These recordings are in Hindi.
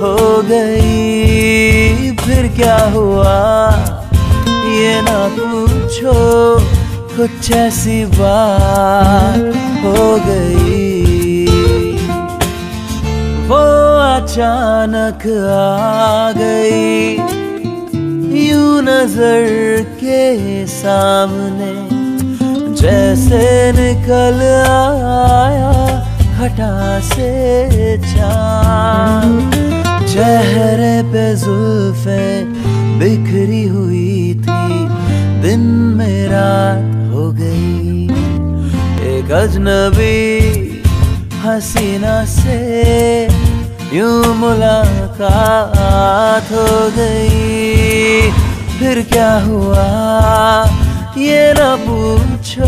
हो गई। फिर क्या हुआ? ये ना पूछो, कुछ ऐसी बात हो गई। वो अचानक आ गई। यू नज़र के सामने जैसे निकल आया घटा से पे जुल्फे बिखरी हुई थी। दिन में रात हो गई। एक अजनबी हसीना से यूँ मुलाकात हो गई। फिर क्या हुआ? ये न पूछो,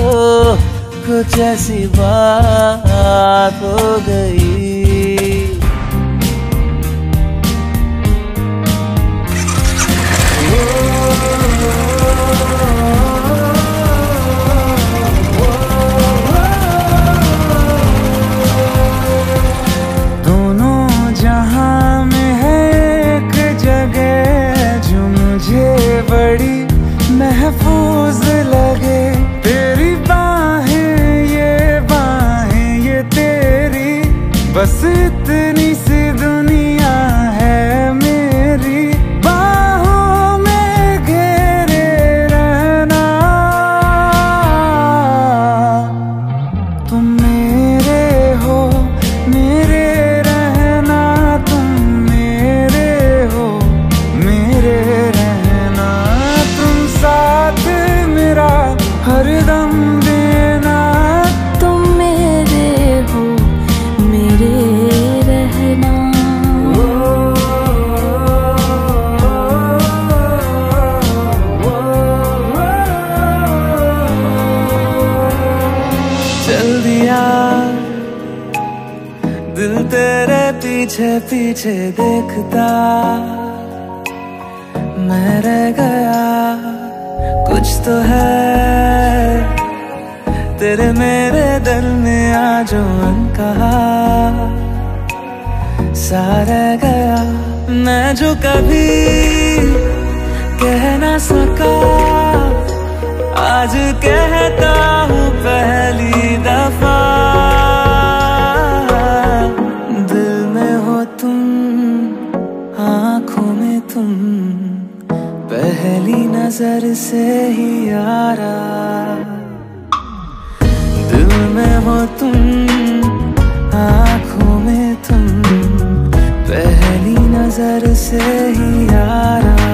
कुछ ऐसी बात हो गई पीछे पीछे देखता। मैं रह गया। कुछ तो है। तेरे मेरे दिल में आज कहा। सारा गया। मैं जो कभी कह ना सका। आज कहता नज़र से ही यारा। दिल में हो तुम, आँखों में तुम, पहली नज़र से ही यारा।